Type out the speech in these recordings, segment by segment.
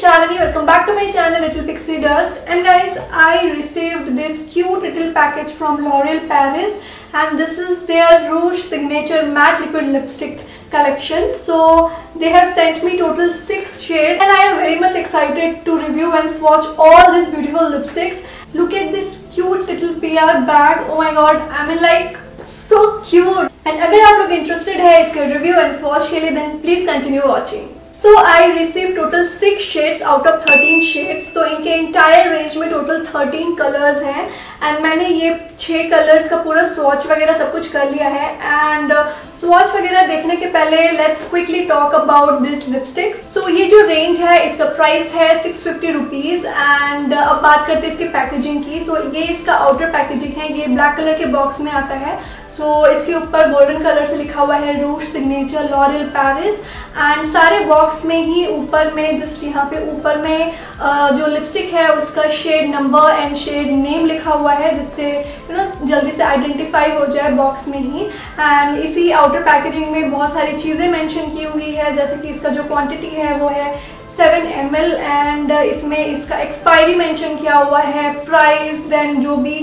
Shalini. Welcome back to my channel Little Pixie Dust. And guys, I received this cute little package from L'Oreal Paris, and this is their Rouge Signature Matte Liquid Lipstick collection. So they have sent me total six shades, and I am very much excited to review and swatch all these beautiful lipsticks. Look at this cute little PR bag. Oh my god, I mean like so cute. And अगर आप लोग interested है इसके review and swatch के लिए then please continue watching. So I receive total six shades out of thirteen shades तो इनके entire range में टोटल थर्टीन कलर्स हैं. एंड मैंने ये छः कलर्स का पूरा स्वॉच वगैरह सब कुछ कर लिया है. एंड स्वॉच uh, वगैरह देखने के पहले let's quickly talk about this lipsticks so ये जो रेंज है इसका प्राइस है सिक्स फिफ्टी रुपीज़ एंड अब बात करते हैं इसकी पैकेजिंग की. तो ये इसका आउटर पैकेजिंग है. ये ब्लैक कलर के बॉक्स में आता है. सो so, इसके ऊपर गोल्डन कलर से लिखा हुआ है rouge signature L'Oreal Paris and सारे बॉक्स में ही ऊपर में जस्ट यहाँ पे ऊपर में जो लिपस्टिक है उसका shade number and shade name लिखा हुआ है जिससे यू नो जल्दी से आइडेंटिफाई हो जाए बॉक्स में ही. एंड इसी आउटर पैकेजिंग में बहुत सारी चीज़ें मेंशन की हुई है जैसे कि इसका जो क्वांटिटी है वो है सेवन एम एंड इसमें इसका एक्सपायरी मेंशन किया हुआ है प्राइस देन जो भी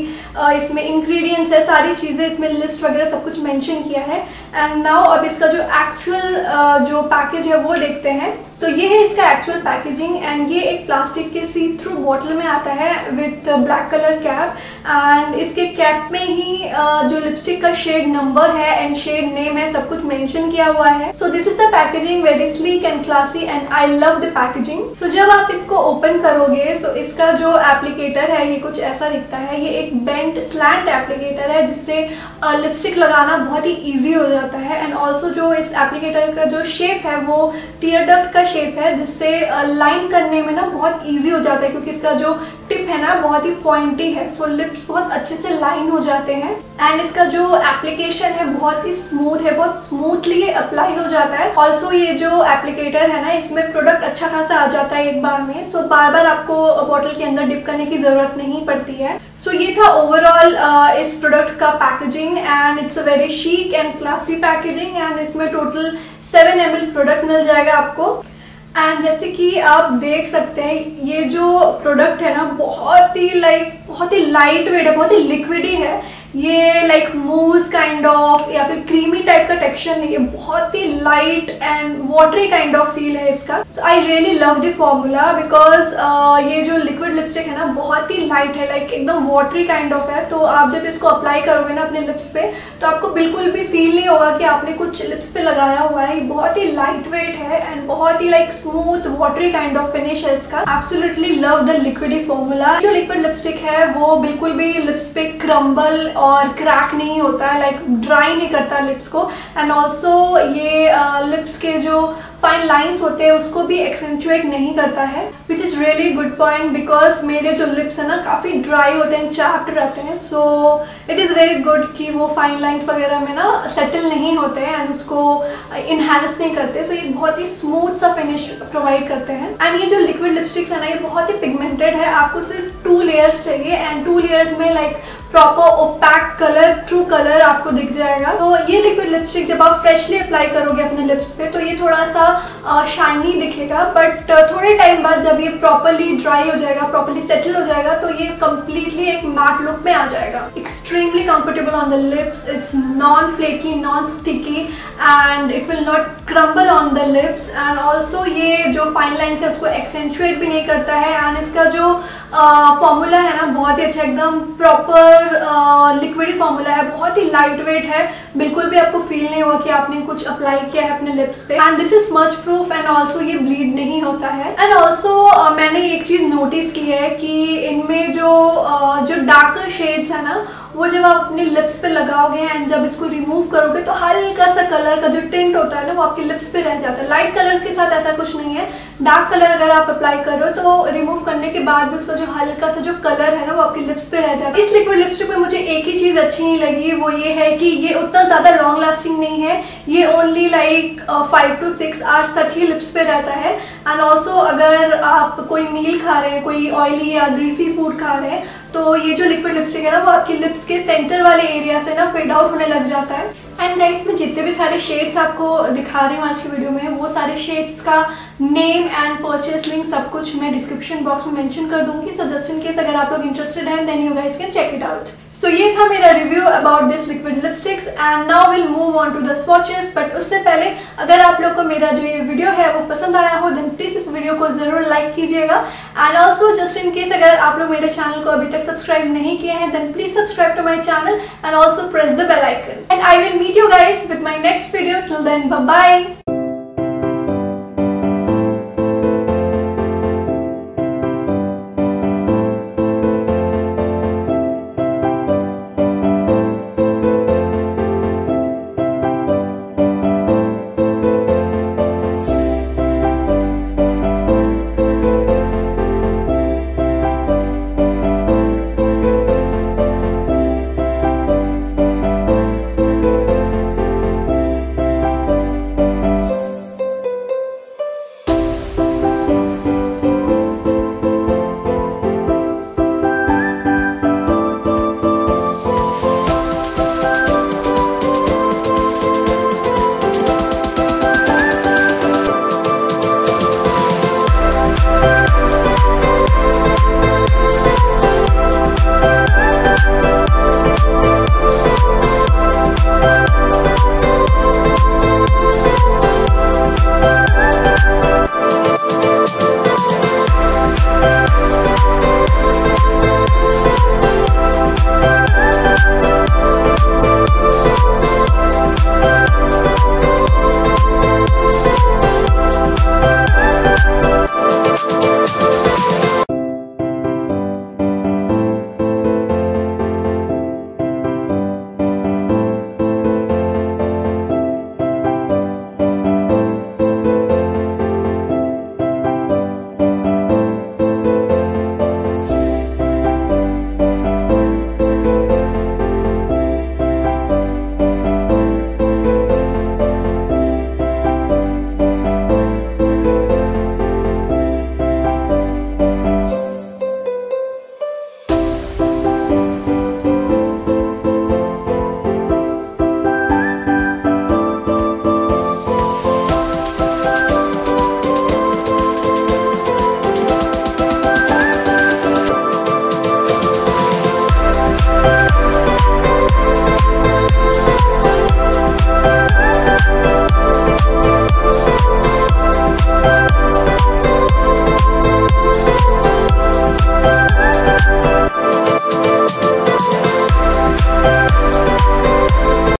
इसमें इंग्रेडिएंट्स है, सारी चीज़ें, इसमें लिस्ट वगैरह सब कुछ मेंशन किया है। एंड नाउ अब इसका जो एक्चुअल जो पैकेज है, वो देखते हैं। तो so, ये है इसका एक्चुअल पैकेजिंग एंड ये एक प्लास्टिक के सी थ्रू बॉटल में आता है with black colour cap and इसके कैप में ही जो लिपस्टिक का शेड नंबर है एंड शेड नेम है सब कुछ मेंशन किया हुआ है। So this is the packaging very sleek and classy and I love the packaging so जब आप इसको ओपन करोगे सो so इसका जो एप्लीकेटर है ये कुछ ऐसा दिखता है। ये एक बेंट स्लैंड एप्लीकेटर है जिससे लिपस्टिक लगाना बहुत ही ईजी हो जाता है। एंड ऑल्सो जो इस एप्लीकेटर का जो शेप है वो टीयर डक्ट का शेप है, जिससे लाइन करने में ना बहुत इजी हो जाता है, क्योंकि इसका जो टिप है ना, बहुत ही पॉइंटी है सो लिप्स बहुत अच्छे से लाइन हो जाते हैं एंड इसका जो एप्लीकेशन है, बहुत ही स्मूथ है, बहुत स्मूथली ये अप्लाई हो जाता है। ऑल्सो ये जो एप्लीकेटर है ना, इसमें प्रोडक्ट अच्छा खासा आ जाता है एक बार में सो बार बार आपको बॉटल के अंदर डिप करने की ज़रूरत नहीं पड़ती है। सो ये था ओवरऑल इस प्रोडक्ट का packaging and it's a very chic and classy packaging and इसमें टोटल सेवन एम प्रोडक्ट मिल जाएगा आपको। एंड जैसे कि आप देख सकते हैं, ये जो प्रोडक्ट है ना, बहुत ही लाइक बहुत ही लाइट वेट है, बहुत ही लिक्विडी है। ये लाइक मूव काइंड ऑफ़ या फिर क्रीमी टाइप का टेक्सचर नहीं है बहुत ही light and watery kind of feel है इसका। I really love the formula because ये जो लिक्विड लिपस्टिक है ना बहुत ही लाइट है लाइक like, एकदम वाटरी काइंड ऑफ़ है। तो आप जब इसको अप्लाई करोगे ना अपने लिप्स पे तो आपको बिल्कुल भी फील नहीं होगा कि आपने कुछ लिप्स पे लगाया हुआ है। बहुत ही लाइट वेट है एंड बहुत ही like smooth watery kind of finish है इसका। Absolutely love the liquidy formula जो लिक्विड लिपस्टिक है वो बिल्कुल भी लिप्स पे क्रम्बल और क्रैक नहीं होता है लाइक ड्राई नहीं करता लिप्स को. एंड ऑल्सो ये लिप्स uh, के जो फाइन लाइंस होते हैं उसको भी एक्सेंचुएट नहीं करता है which is really good point because मेरे जो लिप्स है ना काफ़ी ड्राई होते हैं चाप्ट रहते हैं. So it is very good कि वो फाइन लाइंस वगैरह में ना सेटल नहीं होते हैं एंड उसको इन्हेंस नहीं करते. सो so ये बहुत ही स्मूथ सा फिनिश प्रोवाइड करते हैं. एंड ये जो लिक्विड लिपस्टिक्स है ना ये बहुत ही पिगमेंटेड है. आपको सिर्फ़ टू लेयर्स चाहिए एंड टू लेयर्स में like proper opaque colour true colour आपको दिख जाएगा। तो ये लिक्विड लिपस्टिक जब आप फ्रेशली अप्लाई करोगे अपने लिप्स पे तो ये थोड़ा सा शाइनी दिखेगा बट थोड़े टाइम बाद जब ये प्रॉपरली ड्राई हो जाएगा प्रॉपरली सेटल हो जाएगा तो ये कम्प्लीटली एक मैट लुक में आ जाएगा। Extremely comfortable on the lips it's non flaky non sticky and it will not crumble on the lips and also ये जो फाइन लाइन है उसको एक्सेंचुएट भी नहीं करता है एंड इसका जो फॉर्मूला uh, है ना बहुत ही अच्छा एकदम प्रॉपर लिक्विड फॉर्मूला है बहुत ही लाइट वेट है बिल्कुल भी आपको फील नहीं हुआ कि आपने कुछ अप्लाई किया है अपने लिप्स पे। And this is smudge proof and also ये ब्लीड नहीं होता है। एंड ऑल्सो uh, मैंने एक चीज़ नोटिस की है कि इनमें जो uh, जो डार्कर शेड्स है ना वो जब आप अपने लिप्स पे लगाओगे एंड जब इसको रिमूव करोगे तो कलर का जो टिंट होता है ना, वो आपके लिप्स पे रह जाता है। लाइट कलर के साथ ऐसा कुछ नहीं है। डार्क कलर अगर आप अप्लाई करो तो रिमूव करने के बाद भी उसका जो हल्का सा जो कलर है ना, वो आपके लिप्स पे रह जाता है। इस लिक्विड लिपस्टिक में मुझे एक ही चीज़ अच्छी नहीं लगी, वो ये है कि ये उतना ज़्यादा लॉन्ग लास्टिंग नहीं है। ये only like five to six hours तक ही लिप्स पे रहता है। एंड ऑल्सो अगर आप कोई मील खा रहे हैं, कोई ऑयली या ग्रीसी फ़ूड खा रहे हैं तो ये जो लिक्विड लिपस्टिक है ना, वो आपके लिप्स के सेंटर वाले एरिया से ना फेड आउट होने लग जाता है। एंड गाइस मैं जितने भी सारे शेड्स आपको दिखा रही हूँ आज की वीडियो में, वो सारे शेड्स का नेम एंड परचेस लिंक सब कुछ मैं डिस्क्रिप्शन बॉक्स में मेंशन कर दूँगी। सो जस्ट इन केस अगर आप लोग इंटरेस्टेड हैं then you guys can check it out so ये था मेरा review about this liquid lipsticks and now will move on to the swatches but उससे पहले, अगर आप लोग को मेरा जो ये वीडियो है वो पसंद आया हो देन प्लीज़ इस वीडियो को ज़रूर लाइक कीजिएगा। And also just in case अगर आप लोग मेरे चैनल को अभी तक सब्सक्राइब नहीं किए हैं then please subscribe to my channel and also press the bell icon and I will meet you guys with my next video till then bye